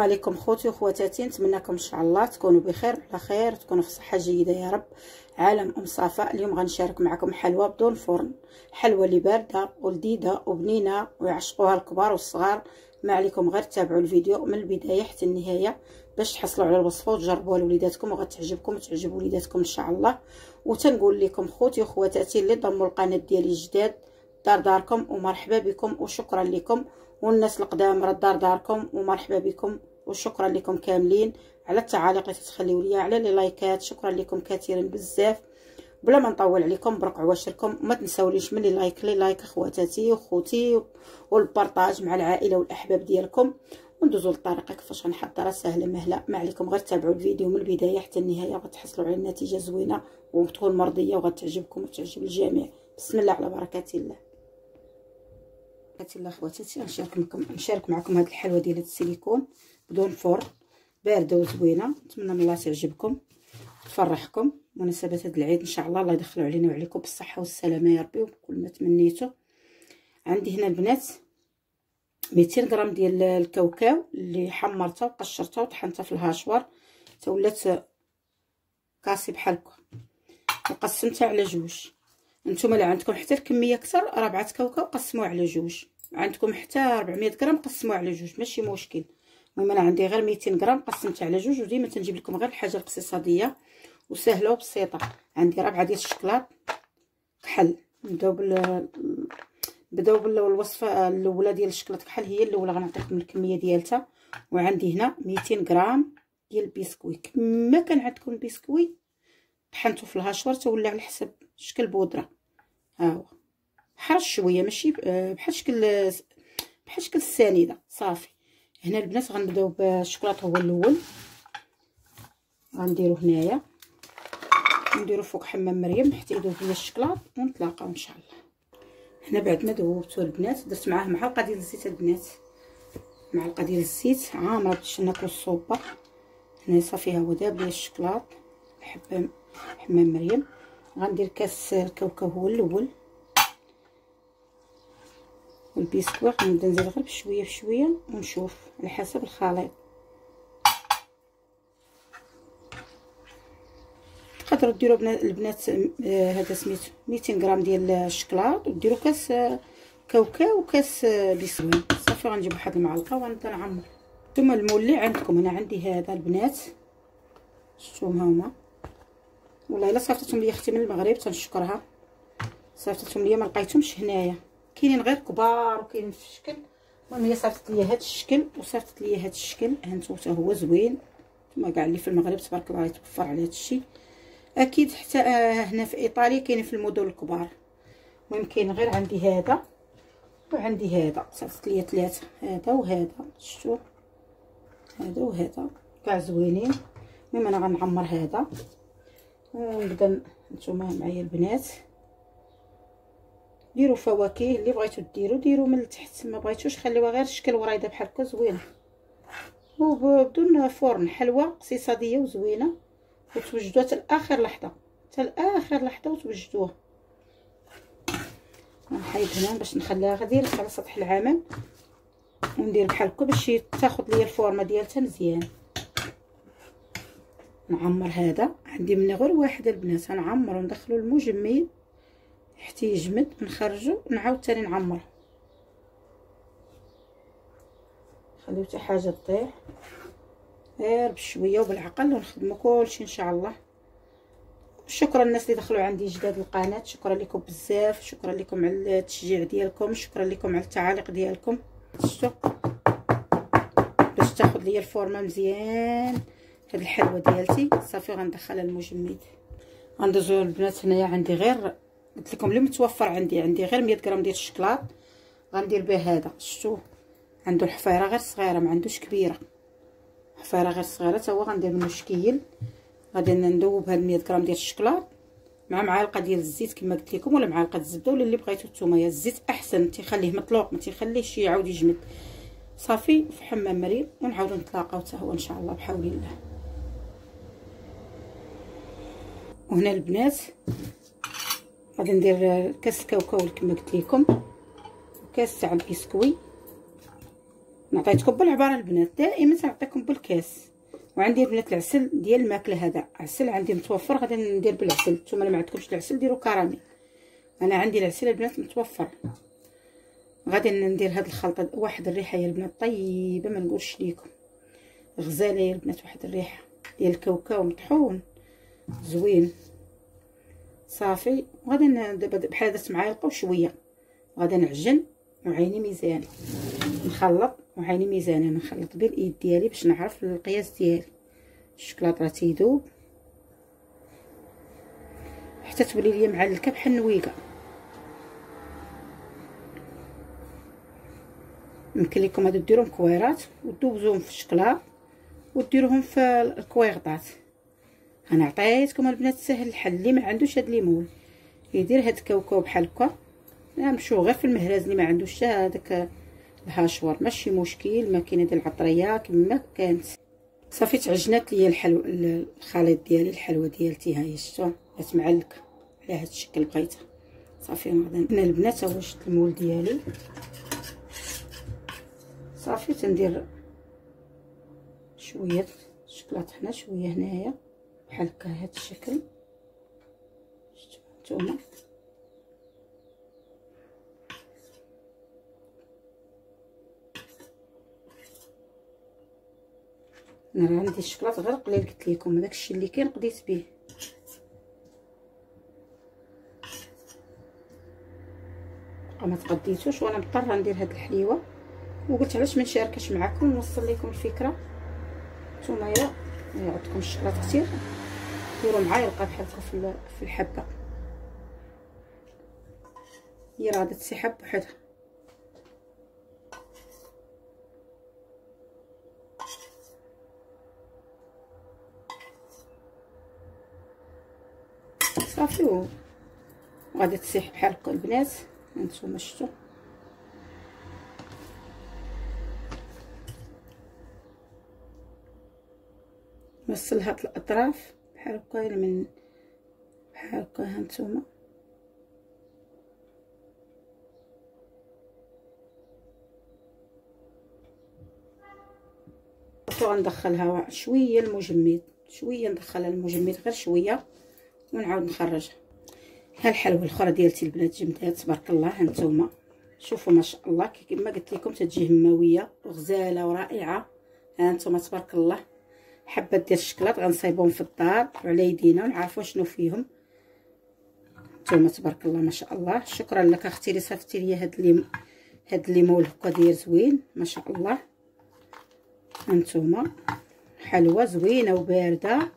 عليكم خوتي وخواتاتي نتمنىكم إن شاء الله تكونوا بخير وعلى خير تكونوا في صحة جيدة يا رب. عالم أم صفاء اليوم غنشارك معكم حلوى بدون فرن. حلوى اللي باردة ولذيذه وبنينة ويعشقوها الكبار والصغار. ما عليكم غير تتابعوا الفيديو من البداية حتى النهاية باش تحصلوا على الوصفة وتجربوها لوليداتكم وغتعجبكم وتعجب وليداتكم إن شاء الله. وتنقول لكم خوتي وخواتاتي اللي ضموا القناة ديالي جداد دار داركم ومرحبا بكم وشكرا لكم. والناس القدام راه دار داركم ومرحبا بكم. وشكرا لكم كاملين على التعاليق اللي تخليو ليا على لي les likeات شكرا لكم كثيرا بزاف. بلا ما نطول عليكم برك عواشركم ما تنساوليش من les likes les likes أخواتاتي وخوتي وال partage مع العائلة والأحباب ديالكم. وندوزو للطريقه كيفاش غنحضرها سهلة مهلة. ما عليكم غير تابعوا الفيديو من البداية حتى النهاية غتحصلوا على نتيجه زوينة وتكون مرضية وغتعجبكم وتعجب الجميع. بسم الله على بركة الله. بركة الله خواتاتي غنشارك معكم نشارك معكم هذه الحلوة ديال السيليكون. بدون فرن بارده وزوينه نتمنى من الله تعجبكم تفرحكم مناسبة هذا العيد إن شاء الله الله يدخلوا علينا وعليكم بالصحة والسلامة يا ربي وكل ما تمنيتو. عندي هنا البنات 200 غرام ديال الكاوكاو اللي حمرتها وقشرتها وطحنتها في الهاشوار. ولات كاسي بحال هكا وقسمتها على جوج. نتوما اللي عندكم حتى الكمية أكثر ربعة كاوكاو قسموها على جوج. عندكم حتى 400 غرام قسموها على جوج ماشي مشكل. المهم أنا عندي غير 200 غرام قسمتها على جوج وديما تنجيب لكم غير الحاجة الاقتصادية وسهلة وبسيطة. عندي ربعة ديال الشكلاط كحل نبداو بال بداو بالوصفه الأولى ديال الشكلاط كحل هي الأولى غنعطيكم الكمية ديالتها. وعندي هنا 200 غرام ديال البسكوي. كما كان عندكم البسكوي طحنتو في ال hachoir تولى على حسب شكل بودرة. ها هو. حرش شوية ماشي بحال شكل بحال شكل السنيدة. صافي. هنا البنات غنبداو بالشكلاط هو الأول. غنديرو هنايا. نديرو فوق حمام مريم حتى يذوب ليا الشكلاط ونتلاقاو إن شاء الله. هنا بعد ما ذوبتو البنات درت معاه معلقه ديال الزيت البنات. معلقه ديال الزيت عامره باش ناكلو الصوبة. هنا صافي هو داب ليا حمام حمام مريم. غندير كاس الكاوكاو هو الأول. والبيسكوي غنبدا نزيد غير بشوية بشوية ونشوف على حسب الخليط. تقدروا ديروا البنات هذا سميتو 200 غرام ديال الشكلاط وديروا كاس كاوكاو وكاس بيسكوي صافي غنجيب واحد المعلقة ونبدا نعمر ف ال moule اللي عندكم أنا عندي هذا البنات. شفتوهم هما؟ والله إلا صيفطتهم لي أختي من المغرب تنشكرها. صيفطتهم لي ما لقيتهمش هنايا. كاينين غير كبار وكاينين في الشكل. المهم هي صيفطت لي هذا الشكل وصيفطت لي هذا الشكل. هانتو حتى هو زوين. نتوما كاع اللي في المغرب تبارك الله يتوفر على هذا الشيء. أكيد حتى هنا في إيطاليا كاينين في المدن الكبار. المهم كاين غير عندي هذا وعندي هذا. صيفطت لي ثلاثة هذا وهذا. شفتوا؟ هذا وهذا. كاع زوينين. المهم أنا غنعمر هذا. ونبدا نتوما معايا البنات. ديروا فواكه اللي بغيتو ديروا ديروا من التحت ما بغيتوش خليوها غير شكل وريدة بحال هكا زوينة. وبدون فرن حلوة اقتصادية وزوينة. وتوجدوها حتى لآخر لحظة حتى لآخر لحظة وتوجدوها. نحيد هنا باش نخليها غير على سطح العمل. وندير بحال هكا باش تاخذ ليا الفورمة ديالتها مزيان. نعمر هذا. عندي مني غير واحد البنات غنعمر وندخلو المجمد. حتى يجمد نخرجو نعاود ثاني نعمر خليو حتى حاجة تطيح. غير بشوية وبالعقل ونخدمو كلشي إن شاء الله. شكرا الناس اللي دخلوا عندي جداد القناة. شكرا لكم بزاف. شكرا لكم على التشجيع ديالكم. شكرا لكم على التعاليق ديالكم. شفتوا باش تاخذ ليا الفورمة مزيان. هاد الحلوة ديالتي. صافي غندخلها المجمد غندوزو البنات هنايا عندي غير قلت لكم متوفر عندي عندي غير 100 غرام ديال الشكلاط غندير به هذا. شفتوا؟ عنده الحفيرة غير صغيرة ما عندوش كبيرة. حفيرة غير صغيرة حتى هو غندير منه شكيل. غادي ندوب هاد 100 غرام ديال الشكلاط مع معلقة ديال الزيت كما قلت لكم ولا معلقة الزبده ولا اللي بغيتو نتوما. الزيت أحسن تيخليه مطلوق ما تيخليهش يعاود يجمد. صافي في حمام مريم ونعاودو نتلاقاو حتى هو إن شاء الله بحول الله. وهنا البنات غادي ندير كاس الكاوكاو كما قلت لكم وكاس تاع البسكوي. نعطيتكم بالعبارة البنات دائما تنعطيكم بالكاس. وعندي البنات العسل ديال الماكلة هذا عسل عندي متوفر غادي ندير بالعسل. نتوما ما عندكمش العسل ديروا كراميل. أنا عندي العسل البنات متوفر. غادي ندير هاد الخلطة واحد الريحة يا البنات طيبة ما نقولش ليكم. غزالة يا البنات واحد الريحة. ديال الكاوكاو مطحون زوين. صافي. غادي دابا بحال درت معايا شوية. غادي نعجن وعيني ميزان. نخلط وعيني ميزانه نخلط بالايد ديالي باش نعرف القياس ديالي. الشكلاط راه تيذوب حتى تولي ليا معلكه بحال النويقة. يمكن لكم هادو ديروهم كويرات ودوزوهم في الشكلاط وديروهم في الكويغطات. أنا عطيتكم البنات سهل الحل اللي ما عندوش هاد ليمون. يدير هاد الكاوكاو بحال هكا. نمشيو غير في المهراز اللي ما عندوش هذاك الهاشور ماشي مشكل ماكينه ديال العطرية كما كانت. صافي تعجنات ليا الحلو الخليط ديالي الحلوة ديالتي. ها هي شفتوا بقات معلكه على هذا الشكل بغيتها. صافي غادي هنا البنات شفت المول ديالي. صافي تندير شوية الشكلاط هنا شوية هنايا. بحال هكا هذا الشكل شفتوا أنا عندي الشكلاط غير قليل قلت لكم داكشي اللي كاين قضيت به ما تقديتوش وأنا مضطرة ندير هاد الحليوة. وقلت علاش ما نشاركش معكم نوصل لكم الفكرة. نتوما يا عندكم الشكلاط كثير ديروا معايا بحال هكا في الحبة. هي راه غادي تسحب بوحدها صافي وغادي تسيح بحال هكا البنات هانتوما شفتوا نوصل هاد الأطراف بحال هكا من بحال هكا هانتوما غندخلها شوية المجمد شوية ندخلها المجمد غير شوية ونعاود نخرجها. ها الحلوة الأخرى ديالتي البنات جمدات تبارك الله هانتوما شوفوا ما شاء الله كما قلت لكم تتجي هماويه وغزاله ورائعة. هانتوما تبارك الله. حبات ديال الشكلاط غنصايبهم في الدار وعلى يدينا ونعرفوا شنو فيهم. نتوما تبارك الله ما شاء الله. شكرا لك أختي اللي صيفطتي لي هاد اللي هاد الليمون هكا داير زوين ما شاء الله. هانتوما حلوة زوينة وباردة.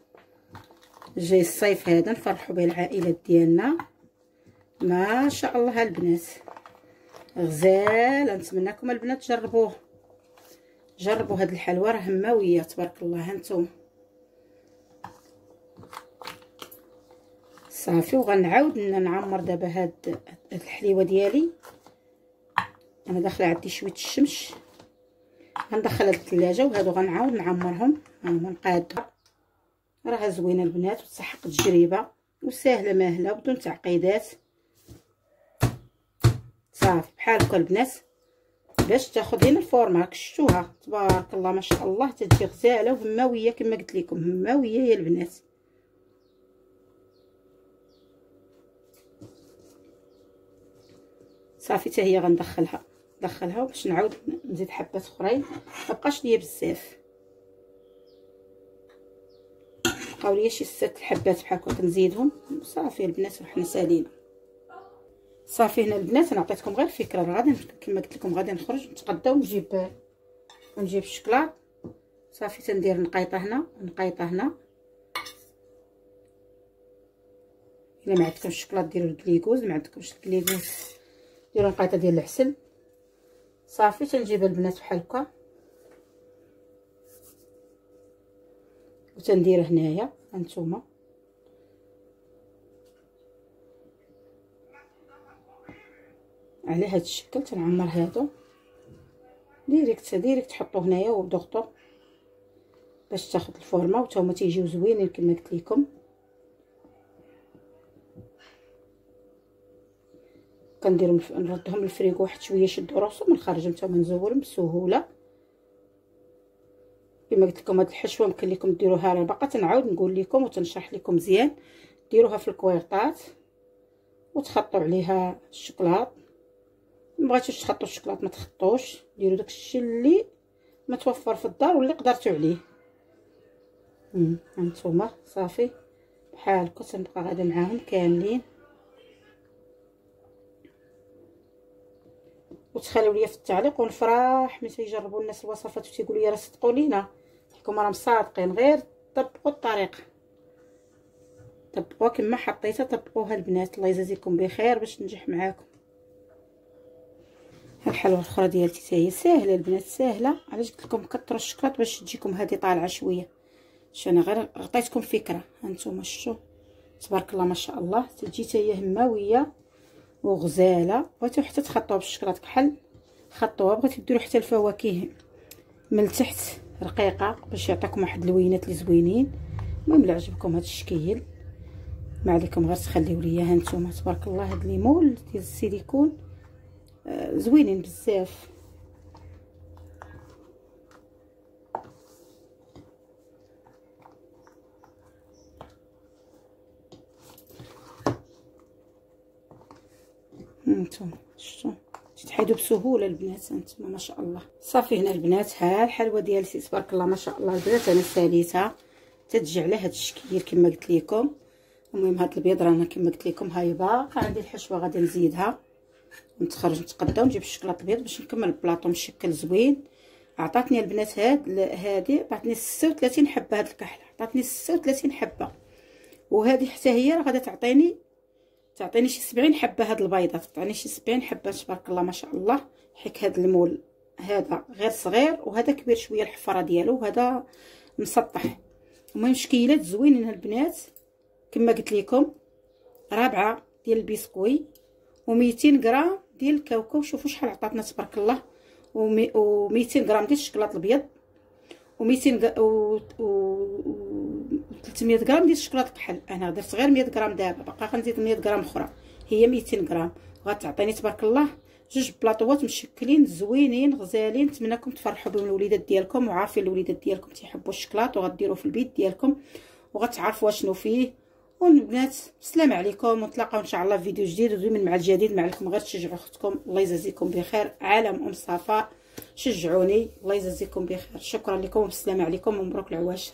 جاي الصيف هذا نفرحوا به العائلات ديالنا. ما شاء الله البنات غزال نتمنىكم البنات تجربوه. جربوا هاد الحلوى راه هماويه تبارك الله. هانتوما. صافي وغنعاود نعمر دابا هاد الحليوه ديالي. أنا داخلة عندي شوية الشمش. غندخلها للثلاجه وهادو غنعاود نعمرهم. هما نقاد راها زوينة البنات وتسحق تجربه وسهله ماهلة بدون تعقيدات. صافي بحال هكا البنات. باش تاخذ لينا الفورمة شفتوها. تبارك الله ما شاء الله تجي غزالة وهماويه كما قلت لكم. هماويه يا البنات. صافي حتى هي غندخلها. ندخلها باش نعاود نزيد حبات أخرين. مبقاش ليا بزاف. بقاو ليا شي ست حبات بحال هكا كنزيدهم صافي البنات وحنا سالينا صافي هنا البنات أنا عطيتكم غير فكره غادي كما قلت لكم غادي نخرج نتغدى ونجيب ونجيب الشكلاط صافي تندير نقيطة هنا ونقيطه هنا. إلا ما عندكمش الشكلاط ديروا الكليكوز. ما عندكمش الكليكوز ديروا نقيطة ديال العسل. صافي تنجيب البنات بحال هكا. وتندير هنايا هانتوما. على هاد الشكل تنعمر هادو. direct direct تحطو هنايا وضغطو باش تاخد الفورمه وتاهما تيجيو زوينين كما قلت لكم. كنديرهم نردهم للفريكو واحد شوية يشدوا راسهم ونخرجهم حتى نزولهم بسهولة. كما قلت لكم هاد الحشوة يمكن لكم ديروها راه باقا تنعاود نقول لكم وتنشرح لكم مزيان. ديروها في الكويرطات وتخطوا عليها الشوكولات مبغيتوش تخطوا الشوكولات ما تخطوش. ديروا داكشي اللي متوفر في الدار واللي قدرتوا عليه. هانتوما صافي. بحال هكا تنبقى غادا معاهم كاملين. وتخليو ليا في التعليق ونفرح ملي تيجربوا الناس الوصفات وتيقولوا لي راه صدقوا لينا. حكم راه مصادقين غير طبقوا الطريقة. طبقوها كما حطيتها طبقوها البنات. الله يجازيكم بخير باش تنجح معاكم. الحلوة الأخرى ديالتي حتى هي ساهلة البنات ساهلة. علاش قلت لكم كثروا الشكلاط باش تجيكم هذه طالعة شوية. شو أنا غير عطيتكم فكرة. هانتوما شتو تبارك الله ما شاء الله. تجي حتى هي هماوية وغزالة. بغيتو حتى تخطوها بالشكلاط كحل خطوها. بغيتو ديروا حتى الفواكه من التحت رقيقة باش يعطيكم واحد اللوينات اللي زوينين. المهم اللي عجبكم هذا الشكل ما عليكم غير تخليو ليا. هانتوما تبارك الله. هاد ليمول ديال السيليكون. زوينين بزاف. هانتوما شتو تتحيدوا بسهولة البنات هانتوما ما شاء الله. صافي هنا البنات ها الحلوه ديالتي تبارك الله ما شاء الله البنات أنا ساليتها تتجي على هذا الشكل كما قلت لكم. المهم هاد البيض رانا كما قلت لكم هاي باقا عندي الحشوة غادي نزيدها. نتخرج نتقدى ونجيب الشكلاط البيض باش نكمل البلاطو مشكل زوين عطاتني البنات هاد هادي عطاتني 36 حبة هاد الكحلة. عطاتني 36 حبة. وهذه حتى هي راه غادا تعطيني تعطيني شي 70 حبة هاد البيضة. تعطيني شي 70 حبة تبارك الله ما شاء الله. حيت هاد المول هذا غير صغير وهذا كبير شوية الحفرة ديالو وهذا مسطح. المهم شكيلات زوينين البنات. كما قلت لكم رابعة ديال البسكوي. و200 غرام ديال الكاوكاو. شوفوا شحال عطاتنا تبارك الله. و200 غرام ديال الشكلاط الابيض. و200 و 300 غرام ديال الشكلاط الكحل أنا درت غير 100 غرام دابا. باقا غنزيد 100 غرام أخرى. هي 200 غرام. غتعطيني تبارك الله جوج بلاطوات مشكلين زوينين غزالين. نتمنىكم تفرحوا بهم الوليدات ديالكم وعارفين الوليدات ديالكم. تيحبوا الشكلاط وغديروه في البيت ديالكم وغتعرفوا شنو فيه. والبنات السلام عليكم ونتلاقاو إن شاء الله في فيديو جديد. ودوما مع الجديد ما عليكم غير تشجعوا أختكم. الله يجازيكم بخير. عالم أم صفاء شجعوني. الله يجازيكم بخير. شكرا لكم والسلام عليكم ومبروك العواشر.